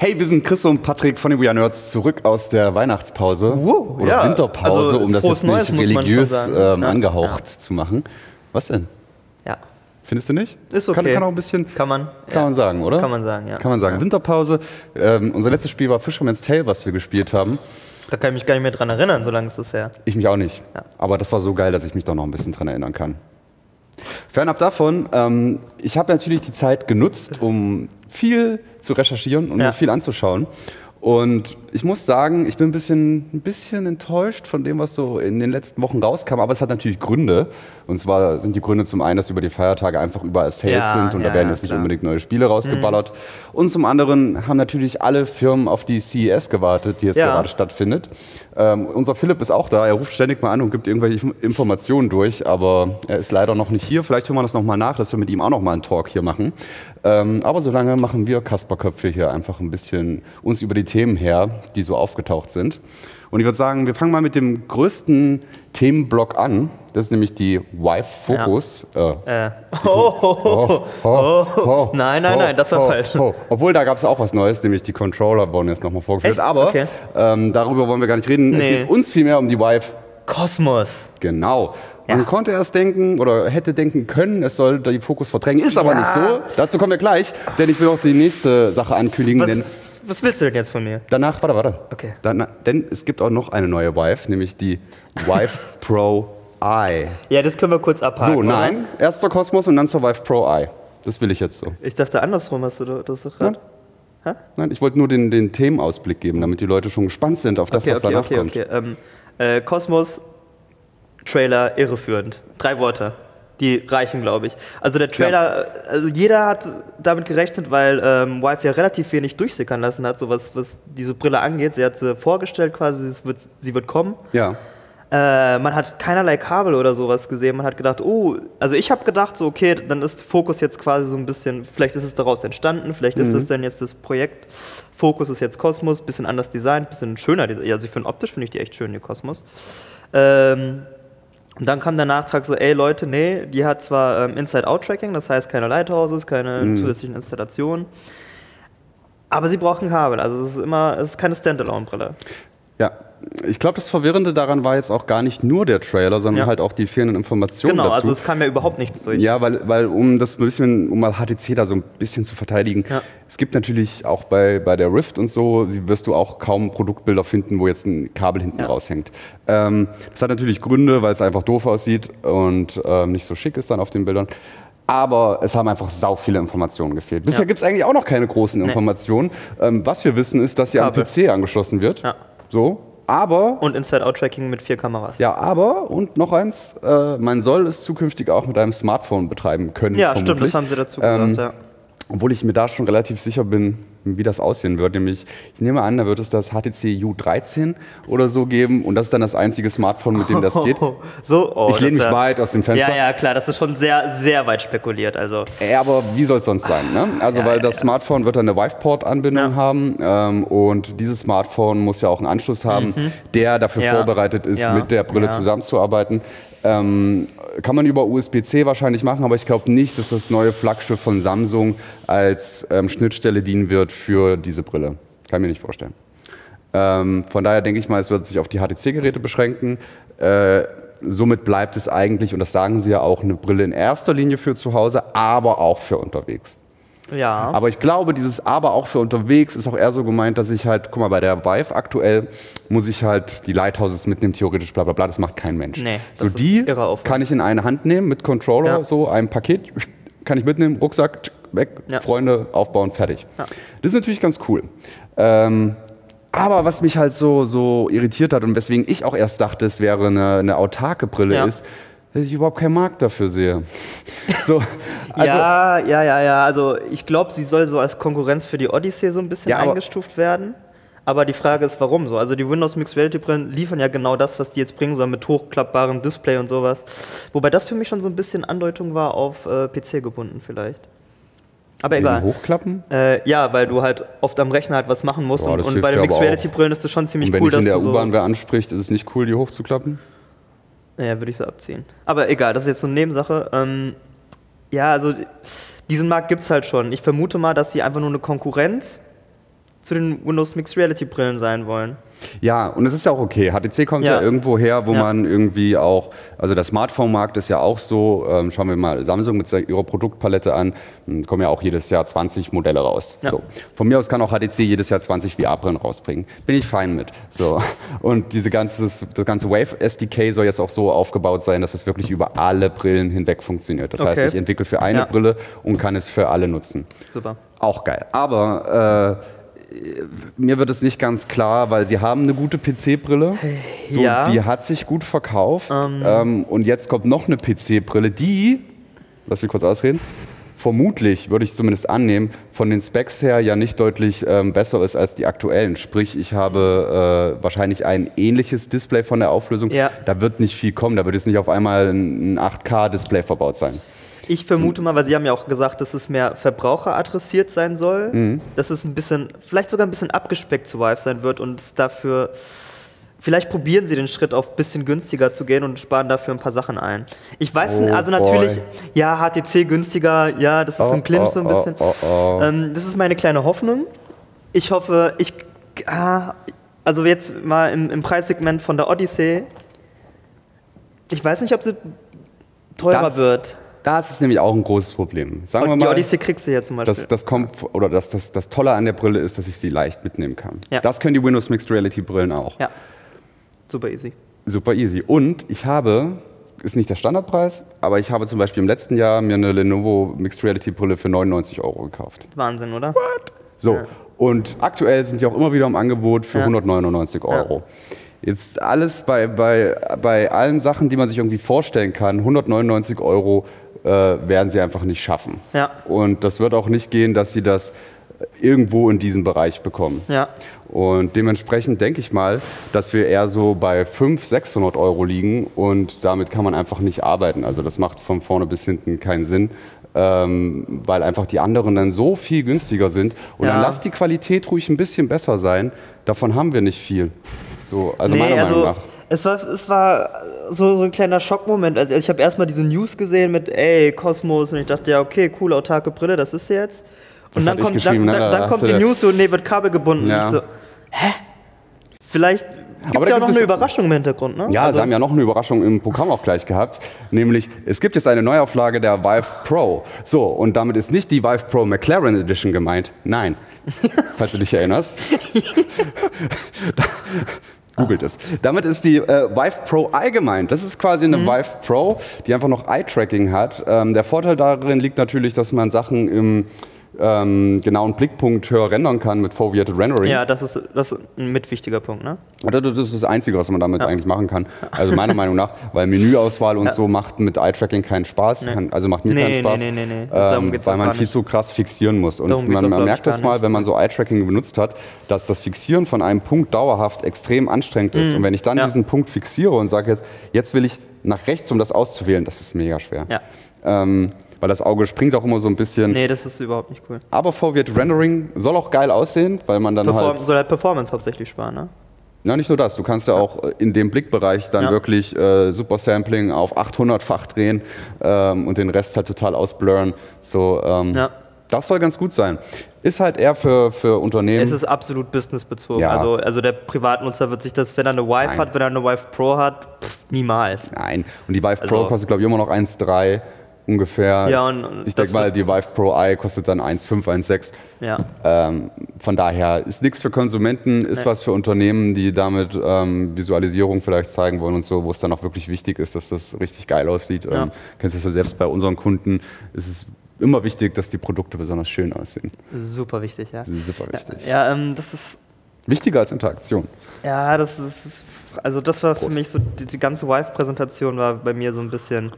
Hey, wir sind Chris und Patrick von den We Are Nerds zurück aus der Weihnachtspause Wow, oder ja, Winterpause, also um das jetzt nicht Neues, man religiös ähm, Ja, angehaucht zu machen. Was denn? Ja, Findest du nicht? Ist okay. Kann, kann auch ein bisschen, kann man. kann ja. man sagen, oder? Kann man sagen, ja. Kann man sagen. Ja. Winterpause. Ähm, unser letztes Spiel war Fisherman's Tale, was wir gespielt haben. Da kann ich mich gar nicht mehr dran erinnern, so lange ist das her. Ich mich auch nicht. Ja. Aber das war so geil, dass ich mich doch noch ein bisschen dran erinnern kann. Fernab davon, ähm, ich habe natürlich die Zeit genutzt, um viel zu recherchieren und Ja. mir viel anzuschauen. Und ich muss sagen, ich bin ein bisschen, ein bisschen enttäuscht von dem, was so in den letzten Wochen rauskam. Aber es hat natürlich Gründe. Und zwar sind die Gründe zum einen, dass über die Feiertage einfach überall Sales Ja, sind und ja, da werden jetzt nicht klar. Mhm. unbedingt neue Spiele rausgeballert. Und zum anderen haben natürlich alle Firmen auf die CES gewartet, die jetzt Ja. gerade stattfindet. Ähm, unser Philipp ist auch da. Er ruft ständig mal an und gibt irgendwelche Inf- Informationen durch, aber er ist leider noch nicht hier. Vielleicht hören wir das nochmal nach, dass wir mit ihm auch nochmal einen Talk hier machen. Ähm, aber solange machen wir Kasperköpfe hier einfach ein bisschen uns über die Themen her, die so aufgetaucht sind. Und ich würde sagen, wir fangen mal mit dem größten Themenblock an. Das ist nämlich die Wife Focus. Äh, Äh. Oh, oh, oh, oh, oh, Nein, nein, oh, nein, das war oh, falsch. oh. Obwohl, da gab es auch was Neues, nämlich die Controller wurden jetzt nochmal vorgestellt. Echt? Aber Okay. ähm, darüber wollen wir gar nicht reden. Es Nee. geht uns vielmehr um die Vive. Kosmos. Genau. Man Ja. konnte erst denken oder hätte denken können, es soll die Fokus verdrängen. Ist aber Ja. nicht so. Dazu kommen wir gleich, denn ich will auch die nächste Sache ankündigen. Was, Denn was willst du denn jetzt von mir? danach, warte, warte. Okay. Dann, denn es gibt auch noch eine neue Vive, nämlich die Vive Pro Eye. Ja, das können wir kurz abhaken. So, oder? nein. Erst zur Cosmos und dann zur Vive Pro Eye. Das will ich jetzt so. Ich dachte andersrum, hast du da- das doch gerade. Nein, ich wollte nur den, den Themenausblick geben, damit die Leute schon gespannt sind auf das, Okay, was okay, danach okay, kommt. okay. Ähm, äh, Kosmos, Trailer, irreführend. Drei Worte. Die reichen, glaube ich. Also der Trailer, also jeder hat damit gerechnet, weil ähm, Wife ja relativ wenig durchsickern lassen hat, so was, was diese Brille angeht. Sie hat sie vorgestellt quasi, es wird, sie wird kommen. Ja. Äh, man hat keinerlei Kabel oder sowas gesehen. Man hat gedacht, oh, also ich habe gedacht, so okay, dann ist Fokus jetzt quasi so ein bisschen, vielleicht ist es daraus entstanden, vielleicht ist es dann jetzt das Projekt. Fokus ist jetzt Kosmos, bisschen anders designt, bisschen schöner. Also ich finde optisch finde ich die echt schön, die Kosmos. Ähm, und dann kam der Nachtrag so, ey Leute, nee, die hat zwar ähm, Inside-Out-Tracking, das heißt keine Lighthouses, keine zusätzlichen Installationen, aber sie brauchen Kabel. Also es ist immer, es ist keine Standalone-Brille. Ja. Ich glaube, das Verwirrende daran war jetzt auch gar nicht nur der Trailer, sondern Ja. halt auch die fehlenden Informationen Genau, dazu. also es kam ja überhaupt nichts durch. Ja, weil, weil um das ein bisschen, um mal HTC da so ein bisschen zu verteidigen, Ja. es gibt natürlich auch bei, bei der Rift und so, wirst du auch kaum Produktbilder finden, wo jetzt ein Kabel hinten Ja. raushängt. Ähm, das hat natürlich Gründe, weil es einfach doof aussieht und ähm, nicht so schick ist dann auf den Bildern. Aber es haben einfach sau viele Informationen gefehlt. Bisher Ja. gibt es eigentlich auch noch keine großen Informationen. Ähm, was wir wissen, ist, dass sie am. PC angeschlossen wird. Ja. So. Aber Und Inside-Out-Tracking mit vier Kameras. ja, aber, und noch eins, äh, man soll es zukünftig auch mit einem Smartphone betreiben können. Ja, stimmt, vermutlich. das haben sie dazu Ähm, gesagt, ja. Obwohl ich mir da schon relativ sicher bin, wie das aussehen wird. Nämlich, ich nehme an, da wird es das HTC U13 oder so geben und das ist dann das einzige Smartphone, mit dem das geht. So, oh, Ich lehne mich ja- weit aus dem Fenster. Ja, ja, klar, das ist schon sehr, sehr weit spekuliert. Also, Ja, aber wie soll es sonst sein? Ne? Also, Ja, weil das Smartphone wird dann eine Viveport-Anbindung haben ähm, und dieses Smartphone muss ja auch einen Anschluss haben, der dafür Mhm. Vorbereitet ist, mit der Brille zusammenzuarbeiten. Ähm, kann man über USB-C wahrscheinlich machen, aber ich glaube nicht, dass das neue Flaggschiff von Samsung als ähm, Schnittstelle dienen wird für diese Brille. Kann ich mir nicht vorstellen. Ähm, von daher denke ich mal, es wird sich auf die HTC-Geräte beschränken. Äh, somit bleibt es eigentlich, und das sagen sie ja auch, eine Brille in erster Linie für zu Hause, aber auch für unterwegs. Ja. Aber ich glaube, dieses aber auch für unterwegs ist auch eher so gemeint, dass ich halt, guck mal, bei der Vive aktuell muss ich halt die Lighthouses mitnehmen, theoretisch bla bla bla, das macht kein Mensch. Nee, so das ist die kann ich in eine Hand nehmen mit Controller, Ja. so ein Paket, kann ich mitnehmen, Rucksack, weg, Ja. Freunde, aufbauen, fertig. Ja. Das ist natürlich ganz cool. Ähm, aber was mich halt so, so irritiert hat und weswegen ich auch erst dachte, es wäre eine, eine autarke Brille, Ja. ist, dass ich überhaupt keinen Markt dafür sehe. So, also, ja, ja, ja, ja. Also ich glaube, sie soll so als Konkurrenz für die Odyssey so ein bisschen Ja, eingestuft werden. Aber die Frage ist, warum so? Also die Windows Mixed Reality Brillen liefern ja genau das, was die jetzt bringen sollen, mit hochklappbarem Display und sowas. Wobei das für mich schon so ein bisschen Andeutung war auf äh, PC gebunden vielleicht. Aber wegen egal. Hochklappen. Äh, ja, weil du halt oft am Rechner halt was machen musst. Ja, und und bei den Mixed. Reality Brillen ist das schon ziemlich Und wenn cool, dich in der du so U-Bahn wer anspricht, ist es nicht cool, die hochzuklappen? Ja, würde ich so abziehen. Aber egal, das ist jetzt so eine Nebensache. Ähm, ja, also diesen Markt gibt es halt schon. Ich vermute mal, dass die einfach nur eine Konkurrenz zu den Windows Mixed Reality Brillen sein wollen. Ja, und es ist ja auch okay. HTC kommt ja, Ja. irgendwo her, wo Ja. man irgendwie auch, also der Smartphone-Markt ist ja auch so, ähm, schauen wir mal Samsung mit ihrer Produktpalette an, m, kommen ja auch jedes Jahr 20 Modelle raus. Ja. So. Von mir aus kann auch HTC jedes Jahr 20 VR-Brillen rausbringen. Bin ich fein mit. So. Und diese ganze, das ganze Wave SDK soll jetzt auch so aufgebaut sein, dass es wirklich über alle Brillen hinweg funktioniert. Das heißt, Okay. ich entwickle für eine. Brille und kann es für alle nutzen. Super. Auch geil. Aber äh, mir wird es nicht ganz klar, weil sie haben eine gute PC-Brille. So, Ja. Die hat sich gut verkauft. Ähm, und jetzt kommt noch eine PC-Brille, die, lass mich kurz ausreden, vermutlich, würde ich zumindest annehmen, von den Specs her ja nicht deutlich ähm, besser ist als die aktuellen. Sprich, ich habe äh, wahrscheinlich ein ähnliches Display von der Auflösung. Ja. Da wird nicht viel kommen. Da wird jetzt nicht auf einmal ein ein 8K-Display verbaut sein. Ich vermute mal, weil Sie haben ja auch gesagt, dass es mehr Verbraucher adressiert sein soll, Mhm. dass es ein bisschen, vielleicht sogar ein bisschen abgespeckt zu Vive sein wird und es dafür, vielleicht probieren Sie den Schritt auf ein bisschen günstiger zu gehen und sparen dafür ein paar Sachen ein. Ich weiß, Oh also boy. natürlich, ja, HTC günstiger, ja, das ist Oh, im Clinch so ein oh, bisschen. oh, oh. Ähm, das ist meine kleine Hoffnung. Ich hoffe, ich, ah, also jetzt mal im, im Preissegment von der Odyssey, ich weiß nicht, ob sie teurer Das- wird. Das ist nämlich auch ein großes Problem. Sagen wir Und mal, die Odyssey kriegst du ja zum Beispiel. Das, das kommt, oder das, das, das Tolle an der Brille ist, dass ich sie leicht mitnehmen kann. Ja. Das können die Windows Mixed Reality Brillen auch. ja, super easy. Super easy. Und ich habe, ist nicht der Standardpreis, aber ich habe zum Beispiel im letzten Jahr mir eine Lenovo Mixed Reality Brille für 99 Euro gekauft. Wahnsinn, oder? So. Ja. Und aktuell sind die auch immer wieder im Angebot für Ja. 199 Euro. Jetzt alles bei, bei, bei allen Sachen, die man sich irgendwie vorstellen kann, 199 Euro äh, werden sie einfach nicht schaffen. Ja. Und das wird auch nicht gehen, dass sie das irgendwo in diesem Bereich bekommen. Ja. Und dementsprechend denke ich mal, dass wir eher so bei 500, 600 Euro liegen und damit kann man einfach nicht arbeiten. Also das macht von vorne bis hinten keinen Sinn, ähm, weil einfach die anderen dann so viel günstiger sind. Und Ja. dann lass die Qualität ruhig ein bisschen besser sein. Davon haben wir nicht viel. So, also nee, meiner also Meinung nach. Es war, es war so, so ein kleiner Schockmoment. Also ich habe erstmal diese News gesehen mit, ey, Kosmos und ich dachte, ja, okay, coole autarke Brille, das ist sie jetzt. Und Das dann kommt, geschrieben, dann, ne? dann, dann kommt die News so, nee, wird Kabel gebunden. Ja. Und ich so, hä? Vielleicht gibt Aber es ja auch gibt noch eine Überraschung im Hintergrund, ne? Ja, also, sie haben ja noch eine Überraschung im Programm auch gleich gehabt. Nämlich, es gibt jetzt eine Neuauflage der Vive Pro. So, und damit ist nicht die Vive Pro McLaren Edition gemeint. Nein. Falls du dich erinnerst. Googelt es. Damit ist die äh, Vive Pro Eye gemeint. Das ist quasi eine Vive Pro, die einfach noch Eye-Tracking hat. Ähm, der Vorteil darin liegt natürlich, dass man Sachen im ähm, genauen Blickpunkt höher rendern kann mit Foveated Rendering. ja, das ist, das ist ein mit wichtiger Punkt, ne? Oder Das ist das Einzige, was man damit eigentlich machen kann. Also meiner Meinung nach, weil Menüauswahl und so macht mit Eye-Tracking keinen Spaß. Kann, also macht mir Nee, keinen nee, Spaß. nee, nee, nee. Ähm, weil man viel nicht. zu krass fixieren muss. Und Darum man, man merkt das mal, nicht. wenn man so Eye-Tracking benutzt hat, dass das Fixieren von einem Punkt dauerhaft extrem anstrengend ist. Und wenn ich dann Mhm. Ja. diesen Punkt fixiere und sage jetzt, jetzt will ich nach rechts, um das auszuwählen, das ist mega schwer. Ja. Ähm, weil das Auge springt auch immer so ein bisschen. Nee, das ist überhaupt nicht cool. Aber Foveated Rendering soll auch geil aussehen, weil man dann Perform halt soll halt Performance hauptsächlich sparen, ne? ja, nicht nur das. Du kannst ja auch äh, in dem Blickbereich dann Ja. wirklich äh, Super Sampling auf 800-fach drehen ähm, und den Rest halt total ausblurren. So, ähm, Ja. Das soll ganz gut sein. Ist halt eher für, für Unternehmen. Es ist absolut businessbezogen. Ja. Also, also der Privatnutzer wird sich das, wenn er eine Vive Nein. hat, wenn er eine Vive Pro hat, pff, niemals. Nein. Und die Vive Pro Also- kostet, glaube ich, immer noch 1,3 ungefähr. Ja, ich und- und ich denke mal, die Vive Pro Eye kostet dann 1,5, 1,6. Ja. Ähm, von daher ist nichts für Konsumenten, ist Nee. was für Unternehmen, die damit ähm, Visualisierung vielleicht zeigen wollen und so, wo es dann auch wirklich wichtig ist, dass das richtig geil aussieht. Ja. Ähm, kennst du das ja selbst bei unseren Kunden, ist es immer wichtig, dass die Produkte besonders schön aussehen. Super wichtig, ja. Super wichtig. Ja, ähm, das ist. Wichtiger als Interaktion. Ja, das ist. Also, das war für Prost. mich so. Die, die ganze Vive-Präsentation war bei mir so ein bisschen.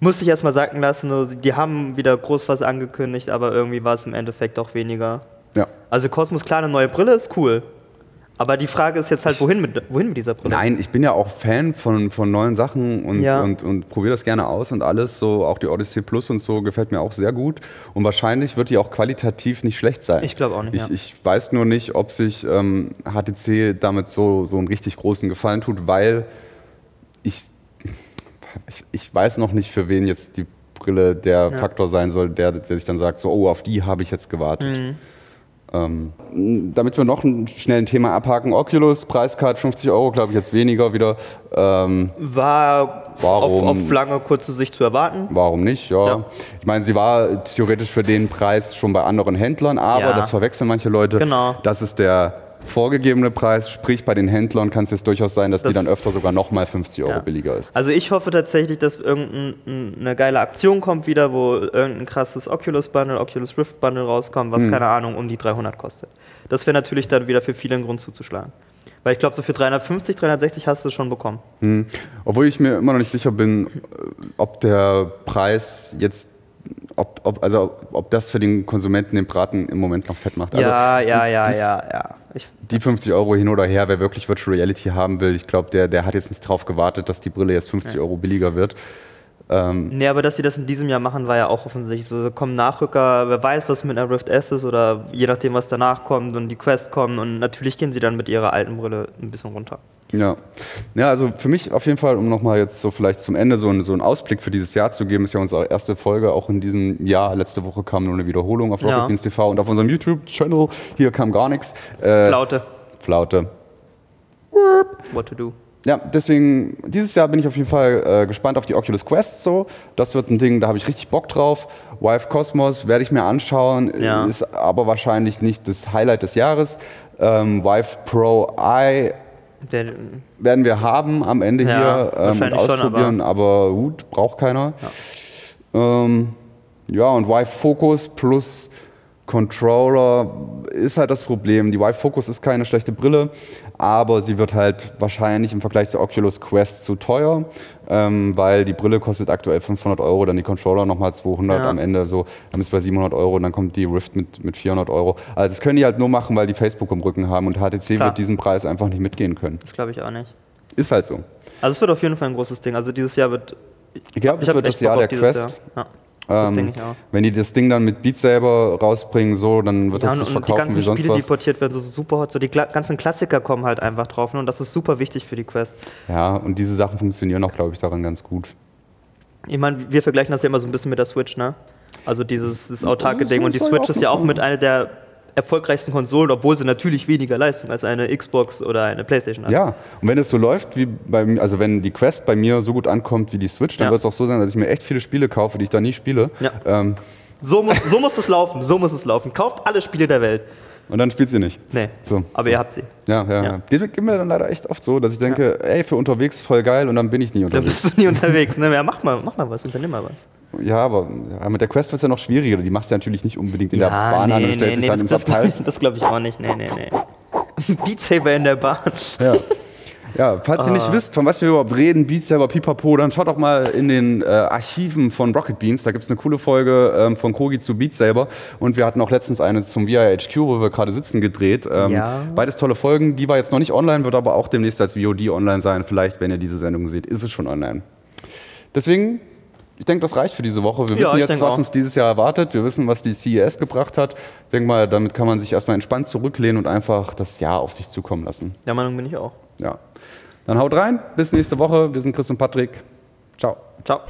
Musste ich erstmal sacken lassen. Die haben wieder groß was angekündigt, aber irgendwie war es im Endeffekt doch weniger. Ja. Also, Cosmos, klar, eine neue Brille ist cool. Aber die Frage ist jetzt halt, wohin mit, wohin mit dieser Brille? Nein, ich bin ja auch Fan von, von neuen Sachen und, Ja. und, und probiere das gerne aus und alles. So auch die Odyssey Plus und so gefällt mir auch sehr gut. Und wahrscheinlich wird die auch qualitativ nicht schlecht sein. Ich glaube auch nicht, Ich, ja. ich weiß nur nicht, ob sich ähm, HTC damit so, so einen richtig großen Gefallen tut, weil ich, ich, ich weiß noch nicht, für wen jetzt die Brille der Ja. Faktor sein soll, der, der sich dann sagt, so, oh, auf die habe ich jetzt gewartet. Mhm. Ähm, damit wir noch ein, schnell ein Thema abhaken, Oculus, Preiskarte 50 Euro, glaube ich jetzt weniger wieder. Ähm, war Warum? auf, auf lange, kurze Sicht zu erwarten. warum nicht? Ja. Ja. Ich meine, sie war theoretisch für den Preis schon bei anderen Händlern, aber Ja. das verwechseln manche Leute. Genau. Das ist der vorgegebene Preis, sprich bei den Händlern kann es jetzt durchaus sein, dass die Das- dann öfter sogar nochmal 50 Euro Ja. billiger ist. Also ich hoffe tatsächlich, dass irgendeine geile Aktion kommt wieder, wo irgendein krasses Oculus Bundle, Oculus Rift Bundle rauskommt, Hm. was keine Ahnung um die 300 kostet. Das wäre natürlich dann wieder für viele ein Grund zuzuschlagen. Weil ich glaube, so für 350, 360 hast du es schon bekommen. Hm. Obwohl ich mir immer noch nicht sicher bin, ob der Preis jetzt, ob, ob, also ob das für den Konsumenten den Braten im Moment noch fett macht. Also ja, ja, die- ja, das- ja, ja. Ich, Die 50 Euro hin oder her, wer wirklich Virtual Reality haben will, ich glaube, der, der hat jetzt nicht drauf gewartet, dass die Brille jetzt 50 Euro billiger wird. Ähm, nee, aber dass sie das in diesem Jahr machen, war ja auch offensichtlich so. Da kommen Nachrücker, wer weiß, was mit einer Rift S ist oder je nachdem, was danach kommt und die Quest kommen und natürlich gehen sie dann mit ihrer alten Brille ein bisschen runter. Ja. ja, also für mich auf jeden Fall, um nochmal jetzt so vielleicht zum Ende so, einen- so einen Ausblick für dieses Jahr zu geben, ist ja unsere erste Folge auch in diesem Jahr. Letzte Woche kam nur eine Wiederholung auf Ja. Rocket Beans TV und auf unserem YouTube-Channel. Hier kam gar nichts. Äh, Flaute, Flaute. what to do. Ja, deswegen, dieses Jahr bin ich auf jeden Fall äh, gespannt auf die Oculus Quest so. Das wird ein Ding, da habe ich richtig Bock drauf. Vive Cosmos werde ich mir anschauen, Ja. ist aber wahrscheinlich nicht das Highlight des Jahres. Ähm, Vive Pro Eye Der, werden wir haben am Ende Ja, hier ähm, und wahrscheinlich schon, ausprobieren, aber gut, braucht keiner. Ja, ähm, ja und Vive Focus plus Controller ist halt das Problem. Die Vive Focus ist keine schlechte Brille, aber sie wird halt wahrscheinlich im Vergleich zur Oculus Quest zu teuer, ähm, weil die Brille kostet aktuell 500 Euro, dann die Controller nochmal 200 Ja. am Ende, so, dann ist es bei 700 Euro und dann kommt die Rift mit, mit 400 Euro. Also das können die halt nur machen, weil die Facebook im Rücken haben und HTC Klar. wird diesen Preis einfach nicht mitgehen können. das glaube ich auch nicht. Ist halt so. Also es wird auf jeden Fall ein großes Ding. Also dieses Jahr wird. Ich glaube, es wird das Jahr der Quest. Ja, das Ähm, denke ich auch. Wenn die das Ding dann mit Beat Saber rausbringen, so, dann wird Ja, das und, sich und die verkaufen ganzen wie sonst Spiele, die was. portiert werden, so super hot, so die ganzen Klassiker kommen halt einfach drauf. Ne? Und das ist super wichtig für die Quest. Ja, und diese Sachen funktionieren auch, glaube ich, daran ganz gut. Ich meine, wir vergleichen das ja immer so ein bisschen mit der Switch, ne? Also dieses autarke Ding. Und die Switch ist ja auch mit einer der erfolgreichsten Konsolen, obwohl sie natürlich weniger Leistung als eine Xbox oder eine Playstation hat. Ja, und wenn es so läuft, wie bei mir, also wenn die Quest bei mir so gut ankommt wie die Switch, dann Ja. wird es auch so sein, dass ich mir echt viele Spiele kaufe, die ich da nie spiele. Ja. Ähm, So, muss, so muss das laufen, so muss es laufen. Kauft alle Spiele der Welt. und dann spielt sie nicht. Nee, So, aber ihr habt sie. Ja, ja, Ja. ja. Geht, geht mir dann leider echt oft so, dass ich denke, ey, für unterwegs voll geil und dann bin ich nie unterwegs. bist du nie unterwegs. Ne? Ja, mach mal, mach mal was, unternimm mal was. Ja, aber ja, mit der Quest wird es ja noch schwieriger. Die machst du ja natürlich nicht unbedingt in der Bahn an und stellst dich dann das, ins das, Abteil. glaub- das glaube ich auch nicht. Nee, nee, nee. Beat Saber in der Bahn. Ja. Ja, falls ihr Ah. nicht wisst, von was wir überhaupt reden, Beat Saber, Pipapo, dann schaut doch mal in den äh, Archiven von Rocket Beans. Da gibt es eine coole Folge ähm, von Kogi zu Beat Saber. Und wir hatten auch letztens eine zum VIHQ, wo wir gerade sitzen, gedreht. Ähm, Ja. Beides tolle Folgen. Die war jetzt noch nicht online, wird aber auch demnächst als VOD online sein. Vielleicht, wenn ihr diese Sendung seht, ist es schon online. Deswegen, ich denke, das reicht für diese Woche. Wir Ja, wissen jetzt, was auch. uns dieses Jahr erwartet. Wir wissen, was die CES gebracht hat. Ich denke mal, damit kann man sich erstmal entspannt zurücklehnen und einfach das Jahr auf sich zukommen lassen. Der Meinung bin ich auch. Ja. Dann haut rein. Bis nächste Woche. Wir sind Chris und Patrick. Ciao. Ciao.